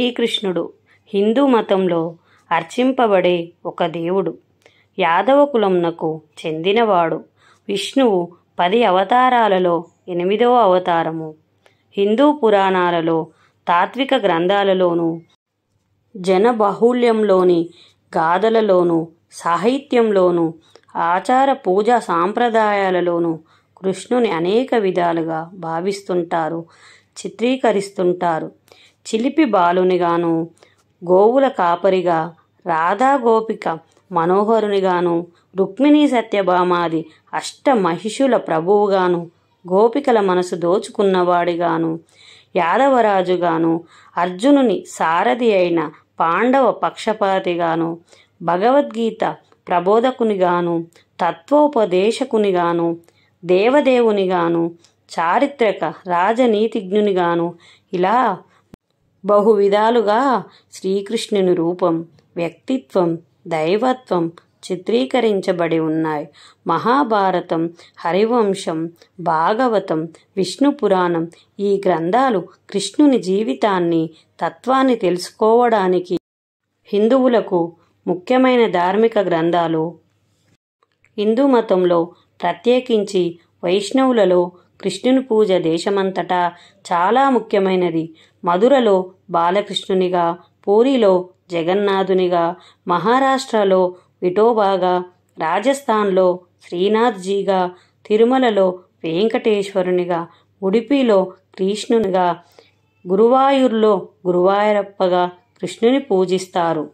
శ్రీకృష్ణుడు హిందూ మతంలో అర్చింపబడే ఒక దేవుడు. యాదవ కులంనకు చెందినవాడు. విష్ణువు పది అవతారాలలో ఎనిమిదవ అవతారము. హిందూ పురాణాలలో తాత్విక గ్రంథాలలోనూ జనబాహుళ్యంలోని గాథలలోనూ సాహిత్యంలోనూ ఆచార పూజా సాంప్రదాయాలలోనూ కృష్ణుని అనేక విధాలుగా భావిస్తుంటారు చిత్రీకరిస్తుంటారు. చిలిపి బాలునిగాను గోవుల కాపరిగా రాధా గోపిక మనోహరునిగాను రుక్మిణీ సత్యభామాది అష్ట మహిషుల ప్రభువుగాను గోపికల మనసు దోచుకున్నవాడిగాను యాదవరాజుగాను అర్జునుని సారథి అయిన పాండవ పక్షపాతిగాను భగవద్గీత ప్రబోధకునిగాను తత్వోపదేశకునిగాను దేవదేవునిగాను చారిత్రక రాజనీతిజ్ఞునిగాను ఇలా బహు విధాలుగా శ్రీకృష్ణుని రూపం వ్యక్తిత్వం దైవత్వం చిత్రీకరించబడి ఉన్నాయి. మహాభారతం హరివంశం భాగవతం విష్ణు పురాణం ఈ గ్రంథాలు కృష్ణుని జీవితాన్ని తత్వాన్ని తెలుసుకోవడానికి హిందువులకు ముఖ్యమైన ధార్మిక గ్రంథాలు. హిందూ మతంలో ప్రత్యేకించి వైష్ణవులలో కృష్ణుని పూజ దేశమంతటా చాలా ముఖ్యమైనది. మధురలో బాలకృష్ణునిగా పూరిలో జగన్నాథునిగా మహారాష్ట్రలో విఠోబాగా రాజస్థాన్లో శ్రీనాథ్జీగా తిరుమలలో వెంకటేశ్వరునిగా ఉడిపిలో కృష్ణునిగా గురువాయూర్లో గురువాయూరప్పగా కృష్ణుని పూజిస్తారు.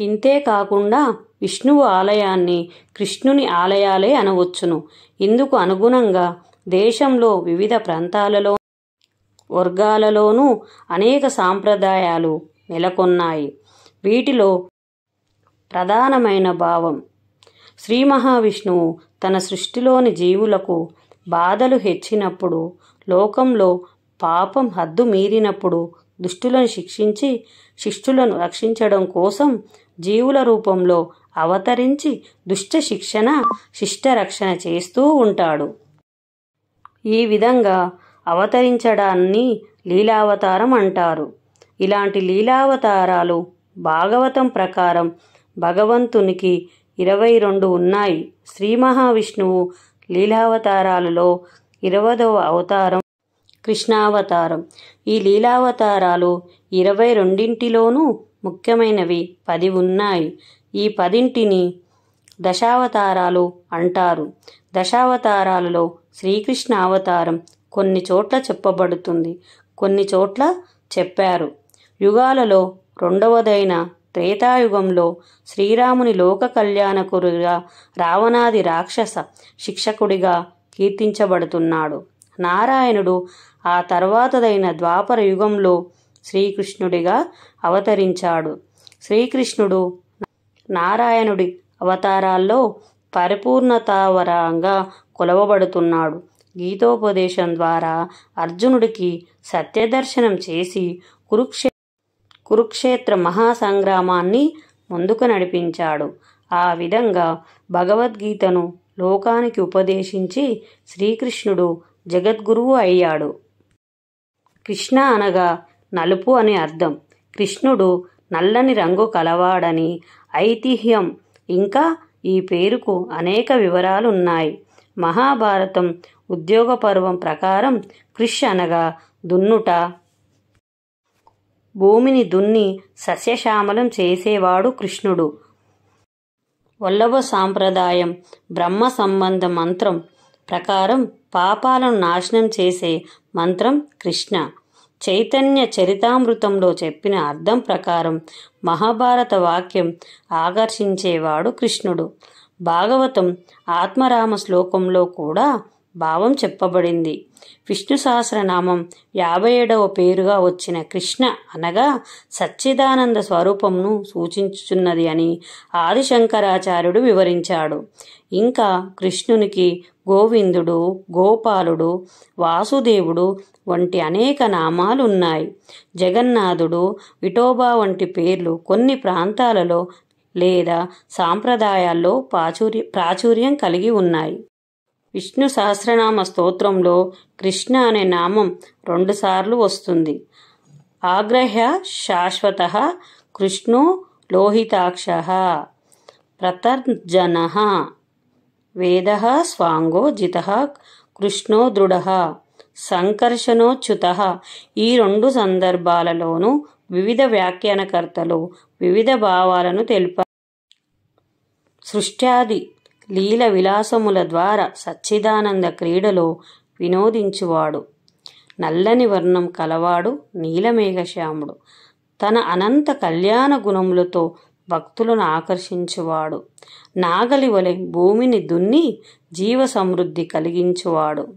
ఇంతే కాకుండా విష్ణువు ఆలయాన్ని కృష్ణుని ఆలయాలే అనవచ్చును. ఇందుకు అనుగుణంగా దేశంలో వివిధ ప్రాంతాలలో వర్గాలలోనూ అనేక సాంప్రదాయాలు నెలకొన్నాయి. వీటిలో ప్రధానమైన భావం శ్రీ మహావిష్ణువు తన సృష్టిలోని జీవులకు బాధలు హెచ్చినప్పుడు లోకంలో పాపం హద్దు మీరినప్పుడు దుష్టులను శిక్షించి శిష్టులను రక్షించడం కోసం జీవుల రూపంలో అవతరించి దుష్ట శిక్షణ శిష్ట రక్షణ చేస్తూ ఉంటాడు. ఈ విధంగా అవతరించడాన్ని లీలావతారం అంటారు. ఇలాంటి లీలావతారాలు భాగవతం ప్రకారం భగవంతునికి ఇరవై రెండు ఉన్నాయి. శ్రీ మహావిష్ణువు లీలావతారాలలో ఇరవదవ అవతారం కృష్ణావతారం. ఈ లీలావతారాలు ఇరవై రెండింటిలోనూ ముఖ్యమైనవి పది ఉన్నాయి. ఈ పదింటిని దశావతారాలు అంటారు. దశావతారాలలో శ్రీకృష్ణ అవతారం కొన్ని చోట్ల చెప్పబడుతుంది. కొన్ని చోట్ల చెప్పారు. యుగాలలో రెండవదైన త్రేతాయుగంలో శ్రీరాముని లోక కళ్యాణకుడిగా రావణాది రాక్షస శిక్షకుడిగా కీర్తించబడుతున్నాడు. నారాయణుడు ఆ తర్వాతదైన ద్వాపర యుగంలో శ్రీకృష్ణుడిగా అవతరించాడు. శ్రీకృష్ణుడు నారాయణుడి అవతారాల్లో పరిపూర్ణతావరంగా కొలవబడుతున్నాడు. గీతోపదేశం ద్వారా అర్జునుడికి సత్యదర్శనం చేసి కురుక్షే కురుక్షేత్ర మహాసంగ్రామాన్ని ముందుకు నడిపించాడు. ఆ విధంగా భగవద్గీతను లోకానికి ఉపదేశించి శ్రీకృష్ణుడు జగద్గురువు అయ్యాడు. కృష్ణ అనగా నలుపు అని అర్థం. కృష్ణుడు నల్లని రంగు కలవాడని ఐతిహ్యం. ఇంకా ఈ పేరుకు అనేక వివరాలున్నాయి. మహాభారతం ఉద్యోగ పర్వం ప్రకారం కృష్ అనగా దున్నుట. భూమిని దున్ని సస్యశ్యామలం చేసేవాడు కృష్ణుడు. వల్లభ సాంప్రదాయం బ్రహ్మ సంబంధ మంత్రం ప్రకారం పాపాలను నాశనం చేసే మంత్రం కృష్ణ. చైతన్య చరితామృతంలో చెప్పిన అర్థం ప్రకారం మహాభారత వాక్యం ఆకర్షించేవాడు కృష్ణుడు. భాగవతం ఆత్మరామ శ్లోకంలో కూడా భావం చెప్పబడింది. విష్ణు సహస్రనామం యాభై ఏడవ పేరుగా వచ్చిన కృష్ణ అనగా సచ్చిదానంద స్వరూపంను సూచించుచున్నది అని ఆదిశంకరాచార్యుడు వివరించాడు. ఇంకా కృష్ణునికి గోవిందుడు గోపాలుడు వాసుదేవుడు వంటి అనేక నామాలున్నాయి. జగన్నాథుడు విఠోబా వంటి పేర్లు కొన్ని ప్రాంతాలలో లేదా సాంప్రదాయాల్లో ప్రాచుర్య ప్రాచుర్యం కలిగి ఉన్నాయి. విష్ణు సహస్రనామ స్తోత్రంలో కృష్ణ అనే నామం రెండుసార్లు వస్తుంది. ఆగ్రహ్య శాశ్వత కృష్ణో లోహితాక్ష ప్రతర్జన వేద స్వాంగో జిత కృష్ణో దృఢ సంకర్షణోచ్యుత ఈ రెండు సందర్భాలలోనూ వివిధ వ్యాఖ్యానకర్తలు వివిధ భావాలను తెలిపారు సృష్ట్యాది లీల విలాసముల ద్వారా సచ్చిదానంద క్రీడలో వినోదించువాడు. నల్లని వర్ణం కలవాడు నీలమేఘశ్యాముడు తన అనంత కళ్యాణ గుణములతో భక్తులను ఆకర్షించువాడు. నాగలి వలె భూమిని దున్ని జీవ సమృద్ధి కలిగించువాడు.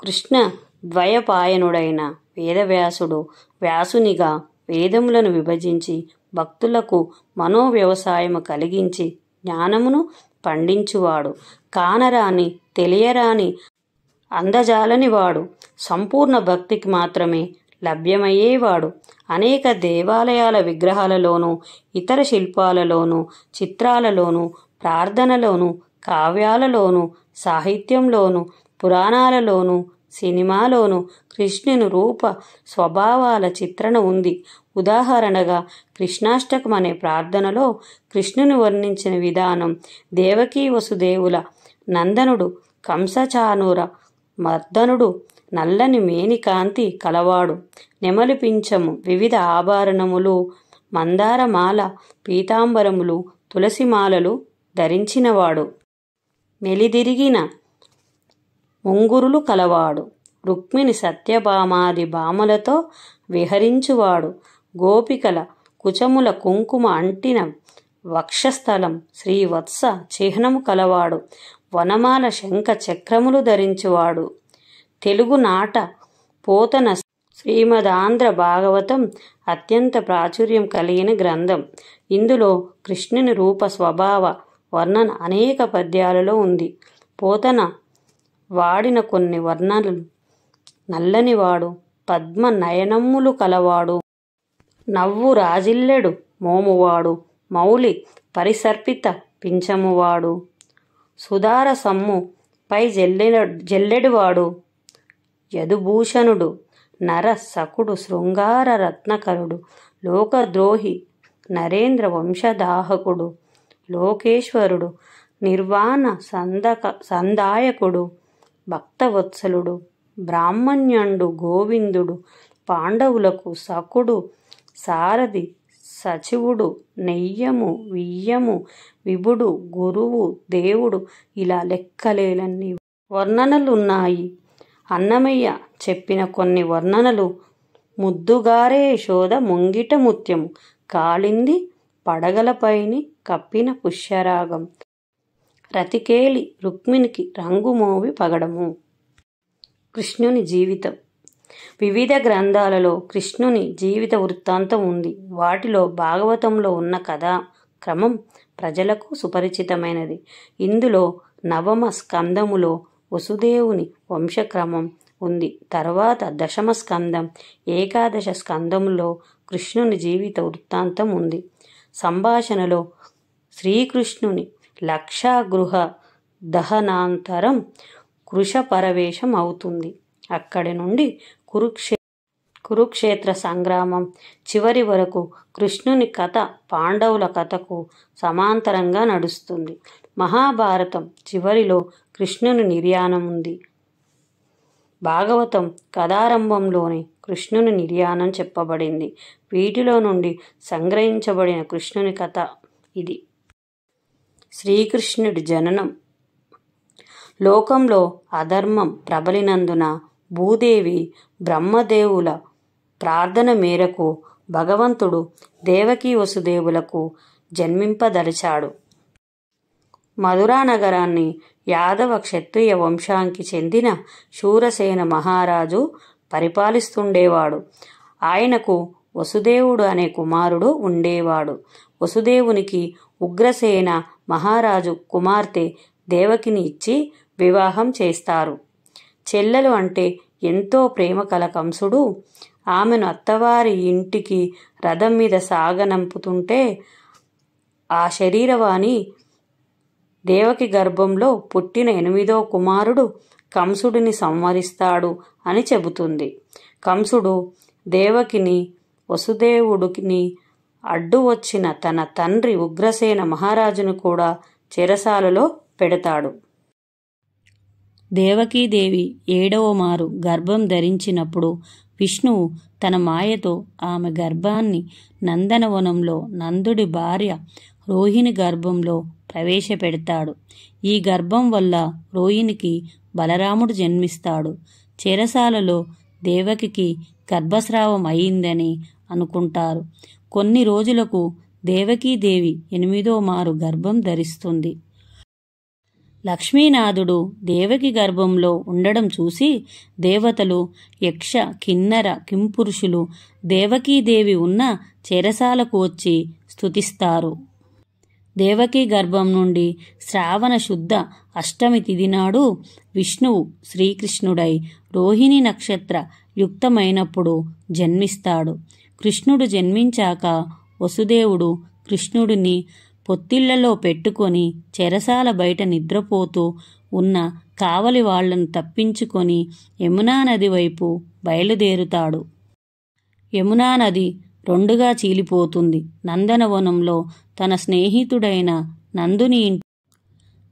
కృష్ణ ద్వయపాయనుడైన వేదవ్యాసుడు వ్యాసునిగా వేదములను విభజించి భక్తులకు మనోవ్యవసాయము కలిగించి జ్ఞానమును పండించువాడు. కానరాని తెలియరాని అందజాలని వాడు సంపూర్ణ భక్తికి మాత్రమే లభ్యమయ్యేవాడు. అనేక దేవాలయాల విగ్రహాలలోనూ ఇతర శిల్పాలలోనూ చిత్రాలలోనూ ప్రార్థనలోనూ కావ్యాలలోనూ సాహిత్యంలోనూ పురాణాలలోనూ సినిమాలోనూ కృష్ణుని రూప స్వభావాల చిత్రణ ఉంది. ఉదాహరణగా కృష్ణాష్టకం అనే ప్రార్థనలో కృష్ణుని వర్ణించిన విధానం దేవకీ వసుదేవుల నందనుడు కంసచానూర మర్దనుడు నల్లని మేనికాంతి కలవాడు. నెమలి పింఛము వివిధ ఆభరణములు మందారమాల పీతాంబరములు తులసిమాలలు ధరించినవాడు. మెలిదిరిగిన ఉంగురులు కలవాడు. రుక్మిణి సత్యభామాది భామలతో విహరించువాడు. గోపికల కుచముల కుంకుమ అంటిన వక్షస్థలం శ్రీవత్స చిహ్నము కలవాడు. వనమాల శంఖ చక్రములు ధరించువాడు. తెలుగు నాట పోతన శ్రీమదాంధ్ర భాగవతం అత్యంత ప్రాచుర్యం కలిగిన గ్రంథం. ఇందులో కృష్ణుని రూప స్వభావ వర్ణన అనేక పద్యాలలో ఉంది. పోతన వాడిన కొన్ని వర్ణనలు. నల్లనివాడు పద్మ నయనమ్ములు కలవాడు. నవ్వు రాజిల్లెడు మోమువాడు. మౌలి పరిసర్పిత పింఛమువాడు. సుధార సమ్ము పై జల్లెడ జల్లెడువాడు. యదుభూషణుడు నర సకుడు శృంగార రత్నకరుడు. లోకద్రోహి నరేంద్ర వంశదాహకుడు. లోకేశ్వరుడు నిర్వాణ సందక సందాయకుడు. భక్తవత్సలుడు బ్రాహ్మణ్యండు గోవిందుడు పాండవులకు సకుడు సారథి సచివుడు నెయ్యము వియ్యము విభుడు గురువు దేవుడు ఇలా లెక్కలేలన్ని వర్ణనలున్నాయి. అన్నమయ్య చెప్పిన కొన్ని వర్ణనలు ముద్దుగారే యశోద ముంగిట ముత్యము. కాలింది పడగలపైని కప్పిన పుష్యరాగం. రతికేలి రుక్మిణికి రంగుమోవి పగడము. కృష్ణుని జీవితం. వివిధ గ్రంథాలలో కృష్ణుని జీవిత వృత్తాంతం ఉంది. వాటిలో భాగవతంలో ఉన్న కథా క్రమం ప్రజలకు సుపరిచితమైనది. ఇందులో నవమ స్కందములో వసుదేవుని వంశక్రమం ఉంది. తర్వాత దశమ స్కందం ఏకాదశ స్కందములో కృష్ణుని జీవిత వృత్తాంతం ఉంది. సంభాషణలో శ్రీకృష్ణుని లక్షాగృహ దహనాంతరం కృషపరవేశం అవుతుంది. అక్కడి నుండి కురుక్షే కురుక్షేత్ర సంగ్రామం చివరి వరకు కృష్ణుని కథ పాండవుల కథకు సమాంతరంగా నడుస్తుంది. మహాభారతం చివరిలో కృష్ణుని నిర్యాణం ఉంది. భాగవతం కథారంభంలోనే కృష్ణుని నిర్యాణం చెప్పబడింది. వీటిలో నుండి సంగ్రహించబడిన కృష్ణుని కథ ఇది. శ్రీకృష్ణుడి జననం. లోకంలో అధర్మం ప్రబలినందున భూదేవి బ్రహ్మదేవుల ప్రార్థన మేరకు భగవంతుడు దేవకీ వసుదేవులకు జన్మింపదలిచాడు. మధురా నగరాన్ని యాదవ క్షత్రియ వంశానికి చెందిన శూరసేన మహారాజు పరిపాలిస్తుండేవాడు. ఆయనకు వసుదేవుడు అనే కుమారుడు ఉండేవాడు. వసుదేవునికి ఉగ్రసేన మహారాజు కుమార్తె దేవకిని ఇచ్చి వివాహం చేస్తారు. చెల్లెలు అంటే ఎంతో ప్రేమ కల కంసుడు. ఆమెను అత్తవారి ఇంటికి రథం మీద సాగనంపుతుంటే ఆ శరీరవాణి దేవకి గర్భంలో పుట్టిన ఎనిమిదో కుమారుడు కంసుడిని సంవరిస్తాడు అని చెబుతుంది. కంసుడు దేవకిని వసుదేవుడిని అడ్డు వచ్చిన తన తండ్రి ఉగ్రసేన మహారాజును కూడా చెరసాలలో పెడతాడు. దేవకీదేవి ఏడవ మారు గర్భం ధరించినప్పుడు విష్ణువు తన మాయతో ఆమె గర్భాన్ని నందనవనంలో నందుడి భార్య రోహిణి గర్భంలో ప్రవేశపెడతాడు. ఈ గర్భం వల్ల రోహిణికి బలరాముడు జన్మిస్తాడు. చెరసాలలో దేవకికి గర్భస్రావం అయిందని అనుకుంటారు. కొన్ని రోజులకు దేవకీదేవి ఎనిమిదో మారు గర్భం ధరిస్తుంది. లక్ష్మీనాథుడు దేవకి గర్భంలో ఉండడం చూసి దేవతలు యక్ష కిన్నర కింపురుషులు దేవకీదేవి ఉన్న చెరసాలకు వచ్చి స్థుతిస్తారు దేవకీ గర్భం నుండి శ్రావణ శుద్ధ అష్టమి తిథి నాడు విష్ణువు శ్రీకృష్ణుడై రోహిణి నక్షత్ర యుక్తమైనప్పుడు జన్మిస్తాడు. కృష్ణుడు జన్మించాక వసుదేవుడు కృష్ణుడిని పొత్తిళ్ళలో పెట్టుకొని చెరసాల బయట నిద్రపోతూ ఉన్న కావలి వాళ్ళను తప్పించుకొని యమునా నది వైపు బయలుదేరుతాడు. యమునా నది రెండుగా చీలిపోతుంది. నందనవనంలో తన స్నేహితుడైన నందుని ఇంటి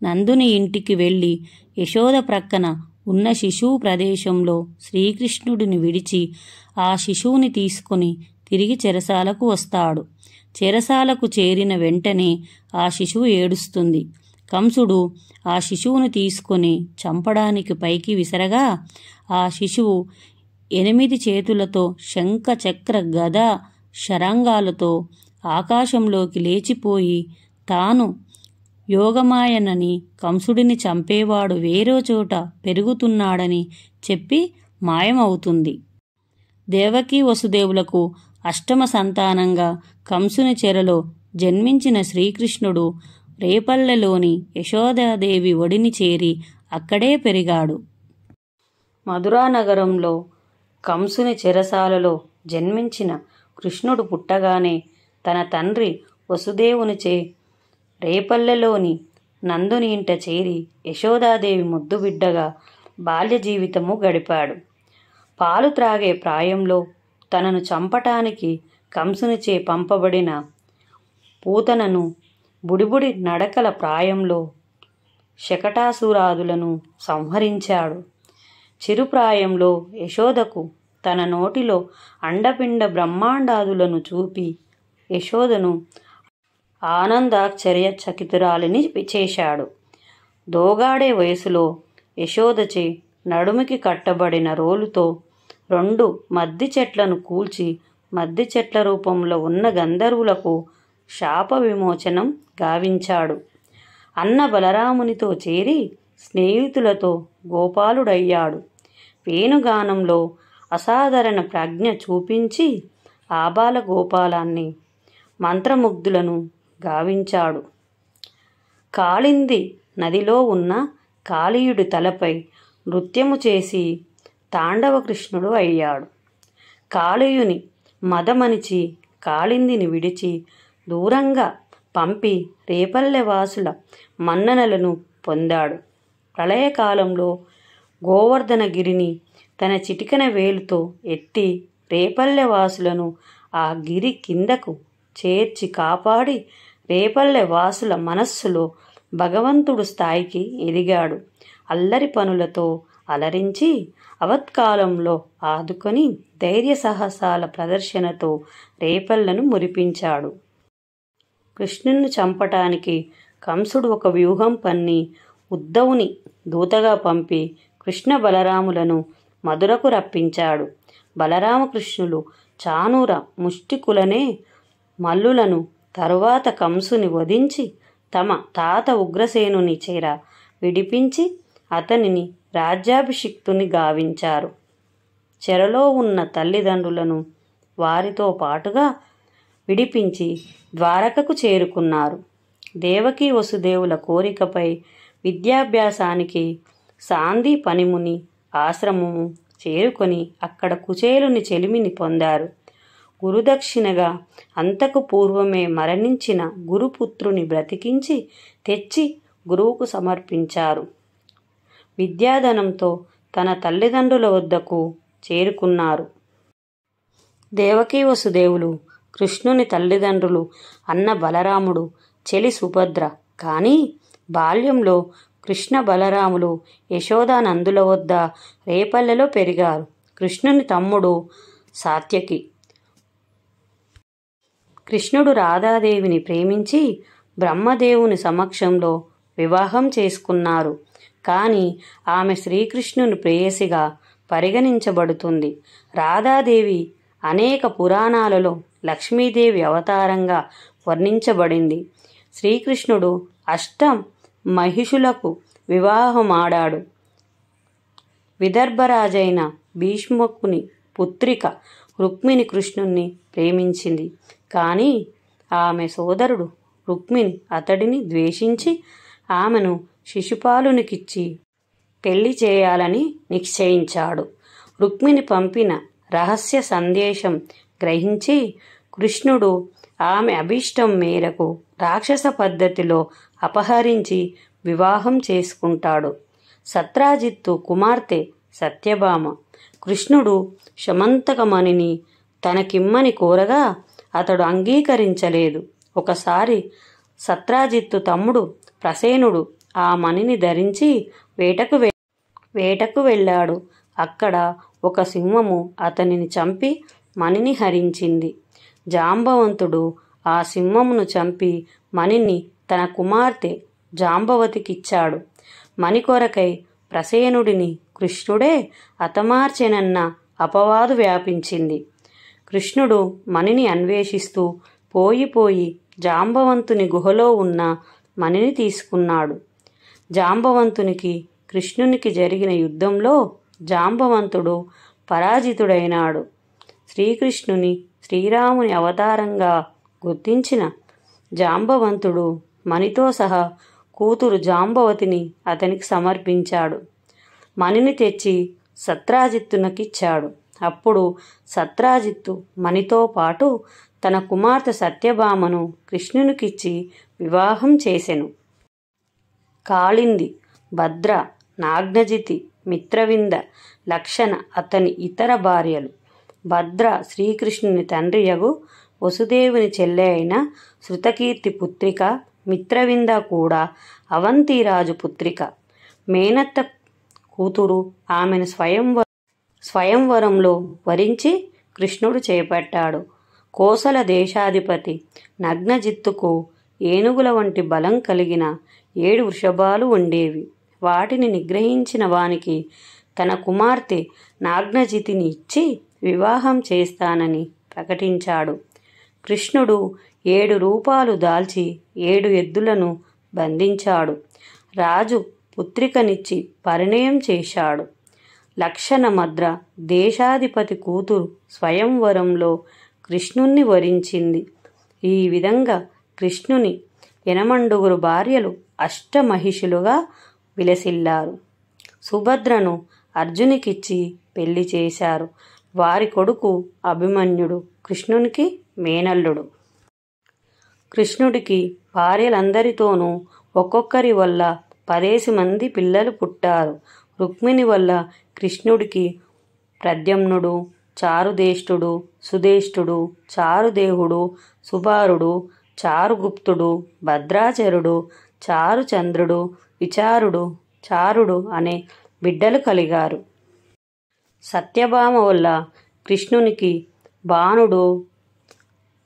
నందుని ఇంటికి వెళ్ళి యశోద ప్రక్కన ఉన్న శిశువు ప్రదేశంలో శ్రీకృష్ణుడిని విడిచి ఆ శిశువుని తీసుకుని తిరిగి చెరసాలకు వస్తాడు. చెరసాలకు చేరిన వెంటనే ఆ శిశువు ఏడుస్తుంది. కంసుడు ఆ శిశువును తీసుకొని చంపడానికి పైకి విసరగా ఆ శిశువు ఎనిమిది చేతులతో శంఖ చక్ర గద శరంగాలతో ఆకాశంలోకి లేచిపోయి తాను యోగమాయనని కంసుడిని చంపేవాడు వేరే చోట పెరుగుతున్నాడని చెప్పి మాయమవుతుంది. దేవకీ వసుదేవులకు అష్టమ సంతానంగా కంసుని చెరలో జన్మించిన శ్రీకృష్ణుడు రేపల్లెలోని యశోదాదేవి ఒడిని చేరి అక్కడే పెరిగాడు. మధురానగరంలో కంసుని చెరసాలలో జన్మించిన కృష్ణుడు పుట్టగానే తన తండ్రి వసుదేవునిచే రేపల్లెలోని నందుని ఇంట చేరి యశోదాదేవి ముద్దుబిడ్డగా బాల్య జీవితము గడిపాడు. పాలు త్రాగే ప్రాయంలో తనను చంపటానికి కంసునిచే పంపబడిన పూతనను బుడిబుడి నడకల ప్రాయంలో శకటాసురాదులను సంహరించాడు. చిరుప్రాయంలో యశోదకు తన నోటిలో అండపిండ బ్రహ్మాండాదులను చూపి యశోదను ఆనందాశ్చర్య చకితురాలిని చేశాడు. దోగాడే వయసులో యశోదచే నడుముకి కట్టబడిన రోలుతో రెండు మద్ది చెట్లను కూల్చి మద్ది చెట్ల రూపంలో ఉన్న గంధర్వులకు శాప విమోచనం గావించాడు. అన్న బలరామునితో చేరి స్నేహితులతో గోపాలుడయ్యాడు. వేణుగానంలో అసాధారణ ప్రజ్ఞ చూపించి ఆబాల గోపాలాన్ని మంత్రముగ్ధులను గావించాడు. కాళింది నదిలో ఉన్న కాళీయుడి తలపై నృత్యము చేసి తాండవకృష్ణుడు అయ్యాడు. కాళీయుని మదమనిచి కాళిందిని విడిచి దూరంగా పంపి రేపల్లె వాసుల మన్ననలను పొందాడు. ప్రళయకాలంలో గోవర్ధనగిరిని తన చిటికన వేలుతో ఎత్తి రేపల్లె వాసులను ఆ గిరి కిందకు చేర్చి కాపాడి రేపల్లె వాసుల మనస్సులో భగవంతుడు స్థాయికి ఎదిగాడు. అల్లరి పనులతో అలరించి అవత్కాలంలో ఆదుకొని ధైర్య సాహసాల ప్రదర్శనతో రేపల్లను మురిపించాడు. కృష్ణుని చంపటానికి కంసుడు ఒక వ్యూహం పన్ని ఉద్ధవుని దూతగా పంపి కృష్ణ బలరాములను మధురకు రప్పించాడు. బలరామకృష్ణులు చానూర ముష్టికులనే మల్లులను తరువాత కంసుని వధించి తమ తాత ఉగ్రసేనుని చేర విడిపించి అతనిని రాజ్యాభిషిక్తుని గావించారు. చెరలో ఉన్న తల్లిదండ్రులను వారితో పాటుగా విడిపించి ద్వారకకు చేరుకున్నారు. దేవకీ వసుదేవుల కోరికపై విద్యాభ్యాసానికి సాంది పనిముని ఆశ్రమము చేరుకొని అక్కడ కుచేలుని చెలిమిని పొందారు. గురుదక్షిణగా అంతకు పూర్వమే మరణించిన గురుపుత్రుని బ్రతికించి తెచ్చి గురువుకు సమర్పించారు. విద్యాధనంతో తన తల్లిదండ్రుల వద్దకు చేరుకున్నారు. దేవకీ వసుదేవులు కృష్ణుని తల్లిదండ్రులు అన్న బలరాముడు చెలి సుభద్ర. కానీ బాల్యంలో కృష్ణ బలరాములు యశోదానందుల వద్ద రేపల్లెలో పెరిగారు. కృష్ణుని తమ్ముడు సాత్యకి. కృష్ణుడు రాధాదేవిని ప్రేమించి బ్రహ్మదేవుని సమక్షంలో వివాహం చేసుకున్నారు. కానీ ఆమె శ్రీకృష్ణుని ప్రేయసిగా పరిగణించబడుతుంది. రాధాదేవి అనేక పురాణాలలో లక్ష్మీదేవి అవతారంగా వర్ణించబడింది. శ్రీకృష్ణుడు అష్టం మహిషులకు వివాహమాడాడు. విదర్భరాజైన భీష్మకుని పుత్రిక రుక్మిణి కృష్ణుణ్ణి ప్రేమించింది. కానీ ఆమె సోదరుడు రుక్మిణి అతడిని ద్వేషించి ఆమెను శిశుపాలునికిచ్చి పెళ్ళి చేయాలని నిశ్చయించాడు. రుక్మిణి పంపిన రహస్య సందేశం గ్రహించి కృష్ణుడు ఆమె అభీష్టం మేరకు రాక్షస పద్ధతిలో అపహరించి వివాహం చేసుకుంటాడు. సత్రాజిత్తు కుమార్తె సత్యభామ కృష్ణుడు శమంతకమణిని తనకిమ్మని కోరగా అతడు అంగీకరించలేదు. ఒకసారి సత్రాజిత్తు తమ్ముడు ప్రసేనుడు ఆ మణిని ధరించి వేటకు వె వేటకు వెళ్ళాడు. అక్కడ ఒక సింహము అతనిని చంపి మణిని హరించింది. జాంబవంతుడు ఆ సింహమును చంపి మణిని తన కుమార్తె జాంబవతికిచ్చాడు. మణి కొరకై ప్రసేనుడిని కృష్ణుడే హతమార్చెనన్న అపవాదు వ్యాపించింది. కృష్ణుడు మణిని అన్వేషిస్తూ పోయి పోయి జాంబవంతుని గుహలో ఉన్న మణిని తీసుకున్నాడు. జాంబవంతునికి కృష్ణునికి జరిగిన యుద్ధంలో జాంబవంతుడు పరాజితుడైనాడు. శ్రీకృష్ణుని శ్రీరాముని అవతారంగా గుర్తించిన జాంబవంతుడు మణితో సహా కూతురు జాంబవతిని అతనికి సమర్పించాడు. మణిని తెచ్చి సత్రాజిత్తునకిచ్చాడు. అప్పుడు సత్రాజిత్తు మణితో పాటు తన కుమార్తె సత్యభామను కృష్ణునికిచ్చి వివాహం చేసెను. కాళింది. భద్ర నాగ్నజితి మిత్రవింద లక్షణ అతని ఇతర భార్యలు. భద్ర శ్రీకృష్ణుని తండ్రియగు వసుదేవుని చెల్లె అయిన శృతకీర్తి పుత్రిక మిత్రవింద కూడా అవంతిరాజు పుత్రిక. మేనత్త కూతురు ఆమెను స్వయంవర స్వయంవరంలో వరించి కృష్ణుడు చేపట్టాడు. కోసల దేశాధిపతి నగ్నజిత్తుకు ఏనుగుల వంటి బలం కలిగిన ఏడు వృషభాలు ఉండేవి. వాటిని నిగ్రహించిన వానికి తన కుమార్తె నాగ్నజితిని ఇచ్చి వివాహం చేస్తానని ప్రకటించాడు. కృష్ణుడు ఏడు రూపాలు దాల్చి ఏడు ఎద్దులను బంధించాడు. రాజు పుత్రికనిచ్చి పరిణయం చేశాడు. లక్షణమద్ర దేశాధిపతి కూతురు స్వయంవరంలో కృష్ణుణ్ణి వరించింది. ఈ విధంగా కృష్ణుని ఎనమండుగురు భార్యలు అష్టమహిషులుగా విలసిల్లారు. సుభద్రను అర్జునికిచ్చి పెళ్ళి చేశారు. వారి కొడుకు అభిమన్యుడు కృష్ణునికి మేనల్లుడు. కృష్ణుడికి భార్యలందరితోనూ ఒక్కొక్కరి వల్ల పదేసి మంది పిల్లలు పుట్టారు. రుక్మిణి వల్ల కృష్ణుడికి ప్రద్యమ్నుడు చారుదేష్టుడు సుదేష్టుడు చారుదేహుడు సుబారుడు చారుగుప్తుడు భద్రాచరుడు చారుచంద్రుడు విచారుడు చారుడు అనే బిడ్డలు కలిగారు. సత్యభామ వల్ల కృష్ణునికి బాణుడు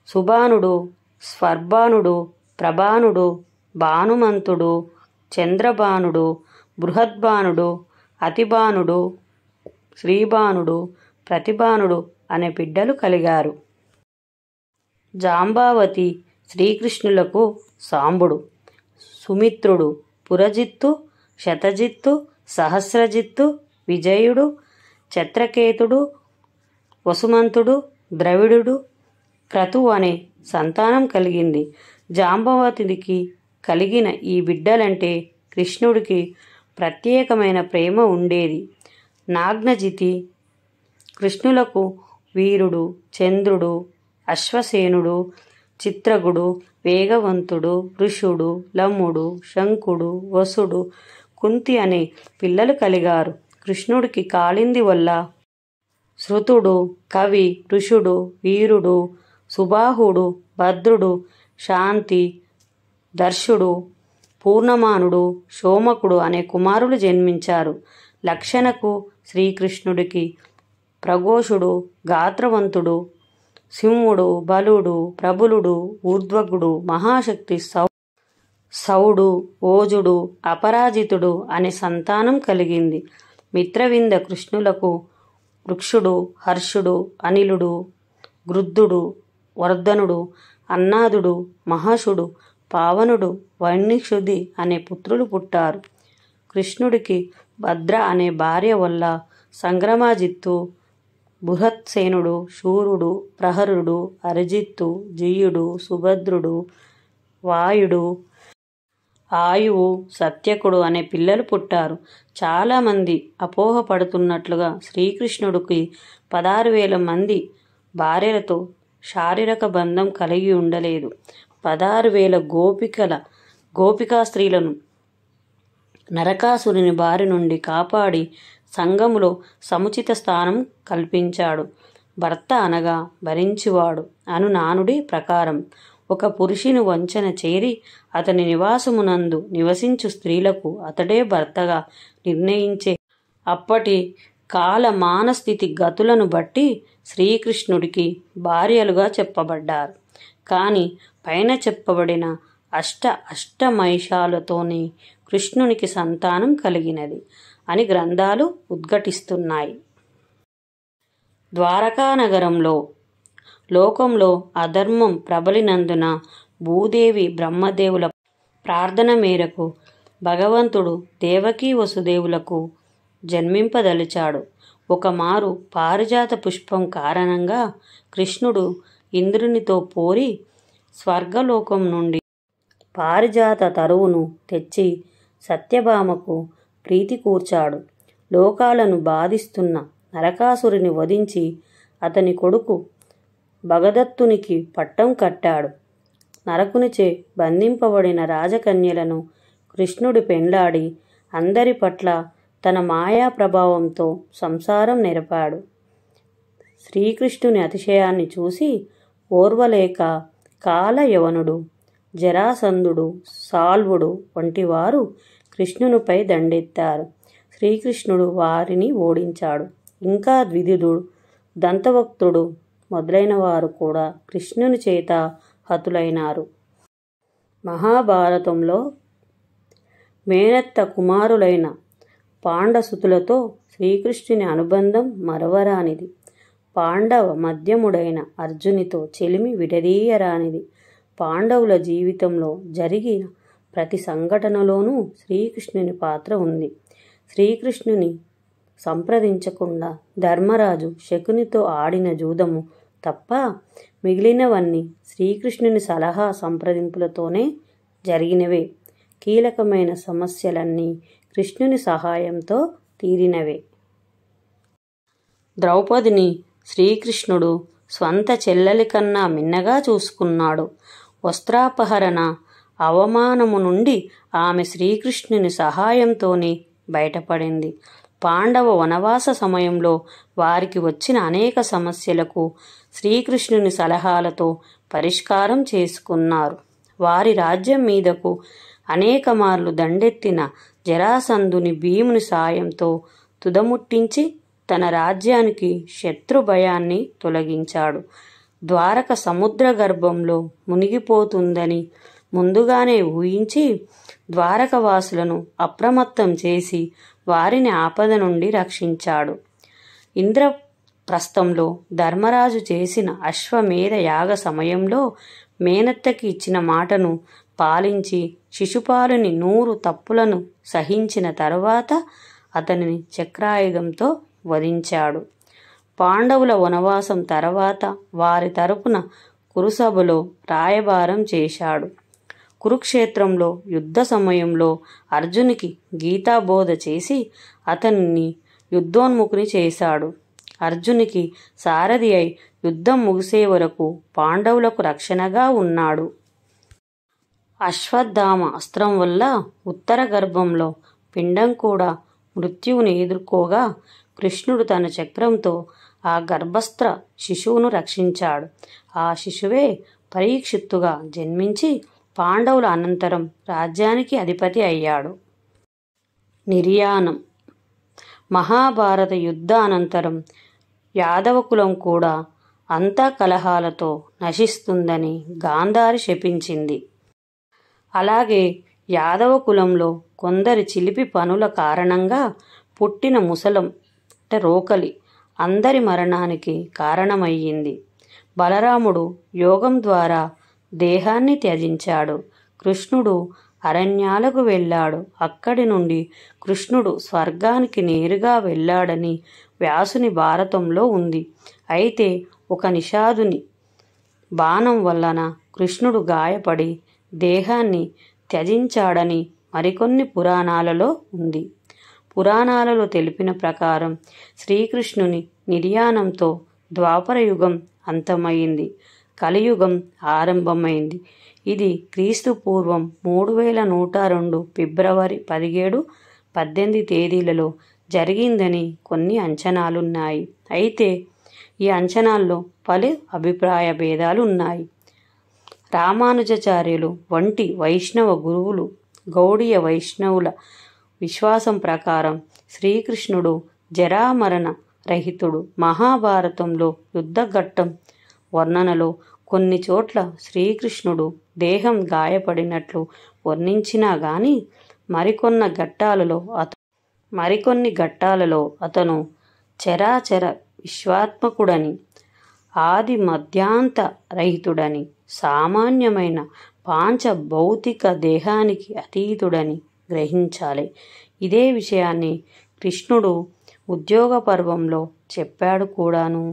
సుబానుడు స్వర్బానుడు ప్రభానుడు భానుమంతుడు చంద్రబానుడు బృహద్బానుడు అతిబానుడు శ్రీబానుడు ప్రతిభానుడు అనే బిడ్డలు కలిగారు. జాంబావతి శ్రీకృష్ణులకు సాంబుడు సుమిత్రుడు పురజిత్తు శతజిత్తు సహస్రజిత్తు విజయుడు చత్రకేతుడు వసుమంతుడు ద్రవిడుడు క్రతు అనే సంతానం కలిగింది. జాంబవతికి కలిగిన ఈ బిడ్డలంటే కృష్ణుడికి ప్రత్యేకమైన ప్రేమ ఉండేది. నాగ్నజితి కృష్ణులకు వీరుడు చంద్రుడు అశ్వసేనుడు చిత్రగుడు వేగవంతుడు ఋషుడు లమ్ముడు శంకుడు వసుడు కుంతి అనే పిల్లలు కలిగారు. కృష్ణుడికి కాళింది వల్ల శృతుడు కవి ఋషుడు వీరుడు సుబాహుడు భద్రుడు శాంతి దర్శుడు పూర్ణమానుడు శోమకుడు అనే కుమారులు జన్మించారు. లక్షణకు శ్రీకృష్ణుడికి ప్రఘోషుడు గాత్రవంతుడు సింహుడు బలుడు ప్రబులుడు ఊర్ధ్వగుడు మహాశక్తి సౌ సౌడు ఓజుడు అపరాజితుడు అనే సంతానం కలిగింది. మిత్రవింద కృష్ణులకు వృక్షుడు హర్షుడు అనిలుడు గృద్ధుడు వర్ధనుడు అన్నాదుడు మహర్షుడు పావనుడు వైణిక్షుది అనే పుత్రులు పుట్టారు. కృష్ణుడికి భద్ర అనే భార్య వల్ల సంగ్రమాజిత్తు బృహత్సేనుడు శూరుడు ప్రహరుడు అరిజిత్తు జియుడు సుభద్రుడు వాయుడు ఆయువు సత్యకుడు అనే పిల్లలు పుట్టారు. చాలామంది అపోహపడుతున్నట్లుగా శ్రీకృష్ణుడికి పదహారు వేల మంది భార్యలతో శారీరక బంధం కలిగి ఉండలేదు. పదహారు వేల గోపికల గోపికా స్త్రీలను నరకాసురుని బారి నుండి కాపాడి సంఘములో సముచిత స్థానం కల్పించాడు. భర్త అనగా భరించువాడు అను నానుడి ప్రకారం ఒక పురుషుని వంచన చేరి అతని నివాసమునందు నివసించు స్త్రీలకు అతడే భర్తగా నిర్ణయించే అప్పటి కాల మానస్థితి గతులను బట్టి శ్రీకృష్ణుడికి భార్యలుగా చెప్పబడ్డారు. కానీ పైన చెప్పబడిన అష్ట అష్టమైషాలతోనే కృష్ణునికి సంతానం కలిగినది. అని గ్రంథాలు ఉద్ఘటిస్తున్నాయి. ద్వారకా నగరంలో లోకంలో అధర్మం ప్రబలినందున భూదేవి బ్రహ్మదేవుల ప్రార్థన మేరకు భగవంతుడు దేవకీ వసుదేవులకు జన్మింపదలిచాడు. ఒకమారు పారిజాత పుష్పం కారణంగా కృష్ణుడు ఇంద్రునితో పోరి స్వర్గలోకం నుండి పారిజాత తరువును తెచ్చి సత్యభామకు ప్రీతి కూర్చాడు. లోకాలను బాధిస్తున్న నరకాసురుని వధించి అతని కొడుకు భగదత్తునికి పట్టం కట్టాడు. నరకునిచే బంధింపబడిన రాజకన్యలను కృష్ణుడి పెండ్లాడి అందరి పట్ల తన మాయా ప్రభావంతో సంసారం నెరపాడు. శ్రీకృష్ణుని అతిశయాన్ని చూసి ఓర్వలేక కాలయవనుడు జరాసంధుడు సాల్వుడు వంటి వారు కృష్ణునిపై దండెత్తారు. శ్రీకృష్ణుడు వారిని ఓడించాడు. ఇంకా ద్విధుడు దంతవక్తుడు మొదలైన వారు కూడా కృష్ణుని చేత హతులైనారు. మహాభారతంలో మేనత్త కుమారులైన పాండసుతులతో శ్రీకృష్ణుని అనుబంధం మరవరానిది. పాండవ మధ్యముడైన అర్జునితో చెలిమి విడదీయరానిది. పాండవుల జీవితంలో జరిగిన ప్రతి సంఘటనలోనూ శ్రీకృష్ణుని పాత్ర ఉంది. శ్రీకృష్ణుని సంప్రదించకుండా ధర్మరాజు శకునితో ఆడిన జూదము తప్ప మిగిలినవన్నీ శ్రీకృష్ణుని సలహా సంప్రదింపులతోనే జరిగినవే. కీలకమైన సమస్యలన్నీ కృష్ణుని సహాయంతో తీరినవే. ద్రౌపదిని శ్రీకృష్ణుడు స్వంత చెల్లెలి కన్నా మిన్నగా చూసుకున్నాడు. వస్త్రాపహరణ అవమానము నుండి ఆమె శ్రీకృష్ణుని సహాయంతోనే బయటపడింది. పాండవ వనవాస సమయంలో వారికి వచ్చిన అనేక సమస్యలకు శ్రీకృష్ణుని సలహాలతో పరిష్కారం చేసుకున్నారు. వారి రాజ్యం మీదకు అనేక మార్లు దండెత్తిన జరాసంధుని భీముని సాయంతో తుదముట్టించి తన రాజ్యానికి శత్రు భయాన్ని తొలగించాడు. ద్వారక సముద్ర గర్భంలో మునిగిపోతుందని ముందుగానే ఊహించి ద్వారకవాసులను అప్రమత్తం చేసి వారిని ఆపద నుండి రక్షించాడు. ఇంద్రప్రస్థంలో ధర్మరాజు చేసిన అశ్వమేధ యాగ సమయంలో మేనత్తకి ఇచ్చిన మాటను పాలించి శిశుపాలుని నూరు తప్పులను సహించిన తరువాత అతనిని చక్రాయుధంతో వధించాడు. పాండవుల వనవాసం తర్వాత వారి తరపున కురుసభలో రాయబారం చేశాడు. కురుక్షేత్రంలో యుద్ధ సమయంలో అర్జునికి గీతాబోధ చేసి అతన్ని యుద్ధోన్ముఖుని చేశాడు. అర్జునికి సారథి అయి యుద్ధం ముగిసే వరకు పాండవులకు రక్షణగా ఉన్నాడు. అశ్వత్థామ అస్త్రం వల్ల ఉత్తర గర్భంలో పిండం కూడా మృత్యువుని ఎదుర్కోగా కృష్ణుడు తన చక్రంతో ఆ గర్భస్థ శిశువును రక్షించాడు. ఆ శిశువే పరీక్షిత్తుగా జన్మించి పాండవుల అనంతరం రాజ్యానికి అధిపతి అయ్యాడు. నిర్యాణం. మహాభారత యుద్ధ అనంతరం యాదవ కులం కూడా అంతా కలహాలతో నశిస్తుందని గాంధారి శపించింది. అలాగే యాదవ కులంలో కొందరి చిలిపి పనుల కారణంగా పుట్టిన ముసలం అంటే రోకలి అందరి మరణానికి కారణమయ్యింది. బలరాముడు యోగం ద్వారా దేహాన్ని త్యజించాడు. కృష్ణుడు అరణ్యాలకు వెళ్ళాడు. అక్కడి నుండి కృష్ణుడు స్వర్గానికి నేరుగా వెళ్ళాడని వ్యాసుని భారతంలో ఉంది. అయితే ఒక నిషాదుని బాణం వలన కృష్ణుడు గాయపడి దేహాన్ని త్యజించాడని మరికొన్ని పురాణాలలో ఉంది. పురాణాలలో తెలిపిన ప్రకారం శ్రీకృష్ణుని నిర్యాణంతో ద్వాపరయుగం అంతమైంది కలియుగం ఆరంభమైంది. ఇది క్రీస్తు పూర్వం మూడు వేల నూట రెండు ఫిబ్రవరి పదిహేడు పద్దెనిమిది తేదీలలో జరిగిందని కొన్ని అంచనాలున్నాయి. అయితే ఈ అంచనాల్లో పలు అభిప్రాయ భేదాలు ఉన్నాయి రామానుజాచార్యులు వంటి వైష్ణవ గురువులు గౌడీయ వైష్ణవుల విశ్వాసం ప్రకారం శ్రీకృష్ణుడు జరామరణ రహితుడు. మహాభారతంలో యుద్ధఘట్టం వర్ణనలో కొన్ని చోట్ల శ్రీకృష్ణుడు దేహం గాయపడినట్లు వర్ణించినా గాని మరికొన్న ఘట్టాలలో అత మరికొన్ని ఘట్టాలలో అతను చరాచర విశ్వాత్మకుడని ఆది మధ్యాంత రహితుడని సామాన్యమైన పాంచ భౌతిక దేహానికి అతీతుడని గ్రహించాలి. ఇదే విషయాన్ని కృష్ణుడు ఉద్యోగ పర్వంలో చెప్పాడు కూడాను.